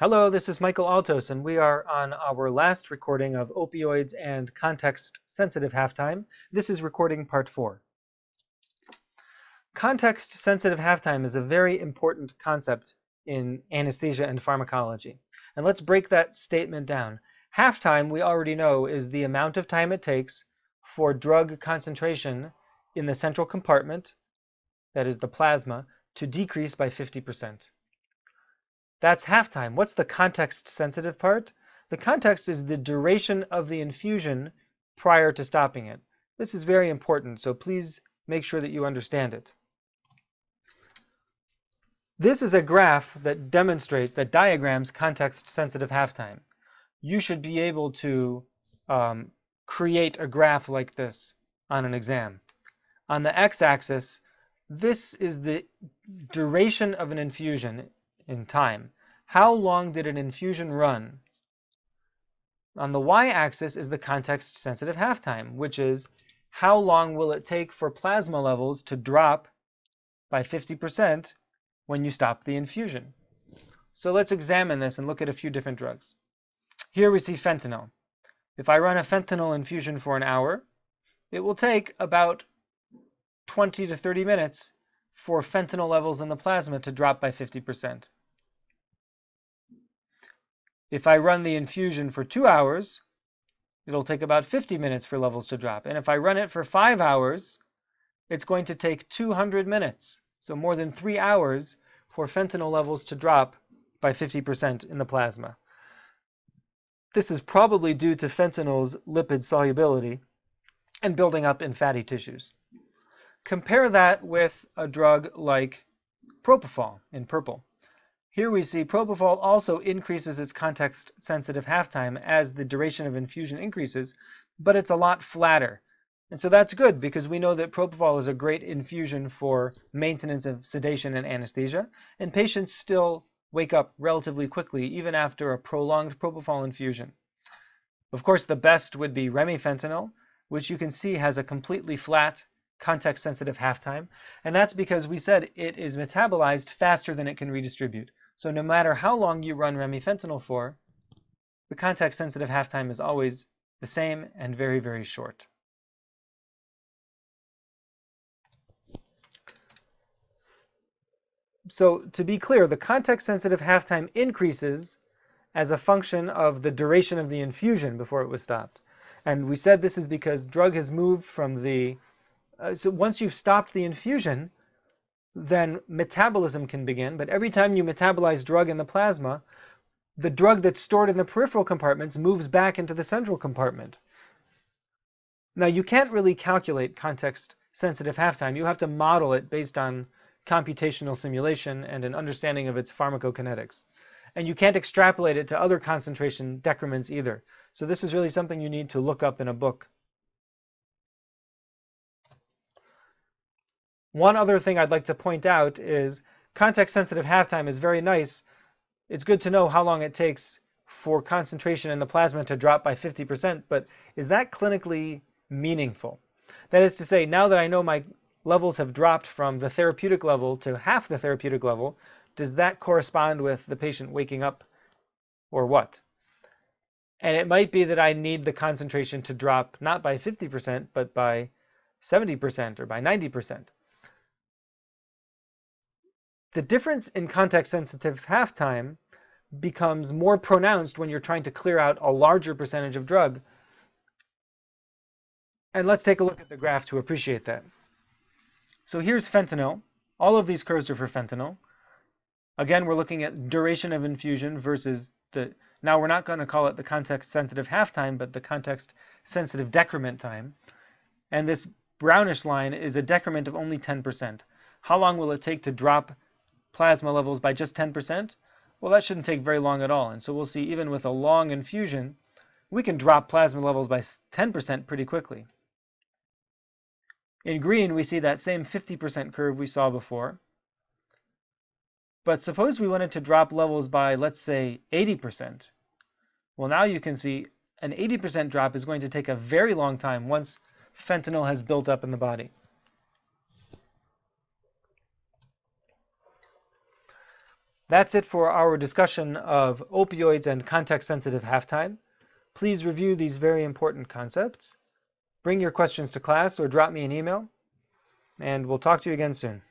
Hello, this is Michael Altose, and we are on our last recording of opioids and context-sensitive halftime. This is recording part four. Context-sensitive halftime is a very important concept in anesthesia and pharmacology. And let's break that statement down. Halftime, we already know, is the amount of time it takes for drug concentration in the central compartment, that is the plasma, to decrease by 50%. That's halftime. What's the context-sensitive part? The context is the duration of the infusion prior to stopping it. This is very important, so please make sure that you understand it. This is a graph that demonstrates, that diagrams context-sensitive halftime. You should be able to um, create a graph like this on an exam. On the x-axis, this is the duration of an infusion in time. How long did an infusion run? On the y-axis is the context-sensitive halftime, which is how long will it take for plasma levels to drop by 50% when you stop the infusion? So let's examine this and look at a few different drugs. Here we see fentanyl. If I run a fentanyl infusion for an hour, it will take about 20 to 30 minutes for fentanyl levels in the plasma to drop by 50%. If I run the infusion for two hours, it'll take about 50 minutes for levels to drop. And if I run it for five hours, it's going to take 200 minutes, so more than three hours for fentanyl levels to drop by 50% in the plasma. This is probably due to fentanyl's lipid solubility and building up in fatty tissues. Compare that with a drug like propofol in purple. Here we see propofol also increases its context-sensitive halftime as the duration of infusion increases, but it's a lot flatter. And so that's good because we know that propofol is a great infusion for maintenance of sedation and anesthesia, and patients still wake up relatively quickly even after a prolonged propofol infusion. Of course, the best would be remifentanil, which you can see has a completely flat context-sensitive halftime, and that's because we said it is metabolized faster than it can redistribute. So no matter how long you run remifentanil for, the context-sensitive halftime is always the same and very, very short. So to be clear, the context-sensitive halftime increases as a function of the duration of the infusion before it was stopped. And we said this is because drug has moved from the, uh, so once you've stopped the infusion, then metabolism can begin. But every time you metabolize drug in the plasma, the drug that's stored in the peripheral compartments moves back into the central compartment. Now, you can't really calculate context-sensitive halftime. You have to model it based on computational simulation and an understanding of its pharmacokinetics. And you can't extrapolate it to other concentration decrements either. So this is really something you need to look up in a book. One other thing I'd like to point out is context-sensitive halftime is very nice. It's good to know how long it takes for concentration in the plasma to drop by 50%, but is that clinically meaningful? That is to say, now that I know my levels have dropped from the therapeutic level to half the therapeutic level, does that correspond with the patient waking up or what? And it might be that I need the concentration to drop not by 50%, but by 70% or by 90%. The difference in context-sensitive halftime becomes more pronounced when you're trying to clear out a larger percentage of drug. And let's take a look at the graph to appreciate that. So here's fentanyl. All of these curves are for fentanyl. Again, we're looking at duration of infusion versus the, now we're not going to call it the context-sensitive halftime, but the context-sensitive decrement time. And this brownish line is a decrement of only 10%. How long will it take to drop plasma levels by just 10%, well, that shouldn't take very long at all. And so we'll see even with a long infusion, we can drop plasma levels by 10% pretty quickly. In green, we see that same 50% curve we saw before. But suppose we wanted to drop levels by, let's say, 80%. Well, now you can see an 80% drop is going to take a very long time once fentanyl has built up in the body. That's it for our discussion of opioids and context-sensitive halftime. Please review these very important concepts. Bring your questions to class or drop me an email, and we'll talk to you again soon.